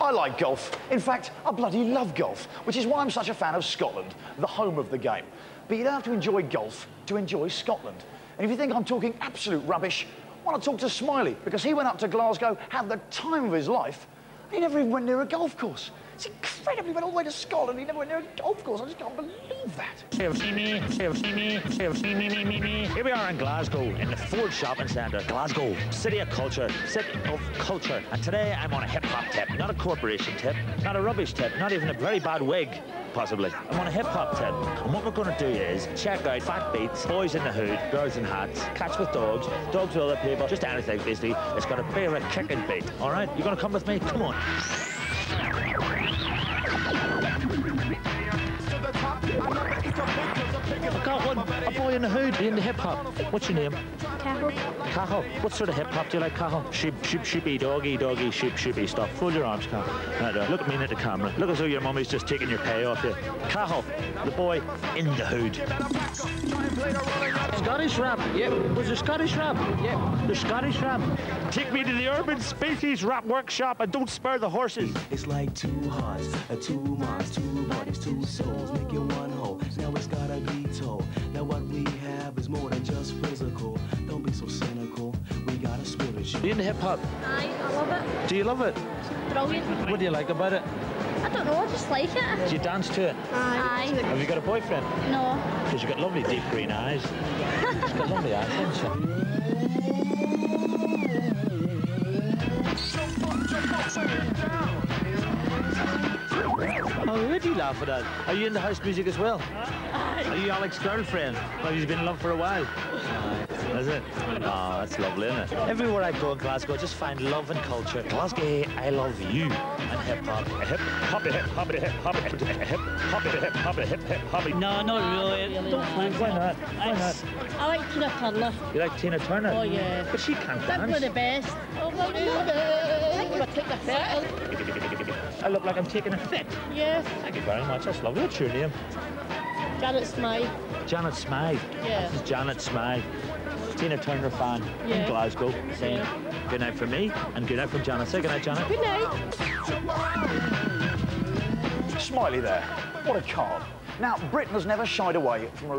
I like golf. In fact, I bloody love golf, which is why I'm such a fan of Scotland, the home of the game. But you don't have to enjoy golf to enjoy Scotland. And if you think I'm talking absolute rubbish, I want to talk to Smiley, because he went up to Glasgow, had the time of his life, he never even went near a golf course. It's incredible. He went all the way to Scotland. He never went near a golf course. I just can't believe that. Here we are in Glasgow, in the Forge Shopping Centre. Glasgow, city of culture, city of culture. And today I'm on a hip-hop tip, not a corporation tip, not a rubbish tip, not even a very bad wig, possibly. I'm on a hip-hop tip. And what we're going to do is check out fat beats, boys in the hood, girls in hats, cats with dogs, dogs with other people, just anything, basically. It's got a bit of a kicking beat, all right? You going to come with me? Come on. I got one. A boy in the hood, in the hip hop. What's your name? Cahill. Cahill. What sort of hip hop do you like, Cahill? Sheep, sheep, sheepy, doggy, doggy, sheep, sheepy stuff. Fold your arms, Cahill. Right, uh, look at me at the camera. Look as though your mummy's just taking your pay off you. Cahill, the boy in the hood. Scottish rap. Yep. Was there Scottish rap? Yep. The Scottish rap. Take me to the Urban Species Rap Workshop and don't spare the horses. It's like two hearts, two minds, two bodies, two souls, make it one whole. Now it's gotta be told that what we spiritual. Are you into hip hop? Aye, I love it. Do you love it? Brilliant. What do you like about it? I don't know, I just like it. Do you dance to it? Aye. Have you got a boyfriend? No. Because you've got lovely deep green eyes. She's got lovely eyes, hasn't she? Oh, what are you laughing at? Are you into house music as well? Are you Alex's girlfriend? Well, you've been in love for a while. Is it? Oh, that's lovely, isn't it? Everywhere I go in Glasgow, I just find love and culture. Glasgow, I love you. And hip hop. Hip hop, hip hop, hip hop, hip hop, hip hop, hip hip hop. No, not really. Don't fancy Why not? Why not? I like Tina Turner. You like Tina Turner? Oh, yeah. But she can't dance. the best. Oh, my God. I'm going to the fit. I look like I'm taking a fit. Yeah. Thank you very much. That's lovely. What's your name? Janet Smythe. Janet Smythe. Yeah. This is Janet Smythe. Tina Turner fan in Glasgow saying good night from me and good night from Janet. Say good night, Janet. Good night. Smiley there. What a card. Now, Britain has never shied away from a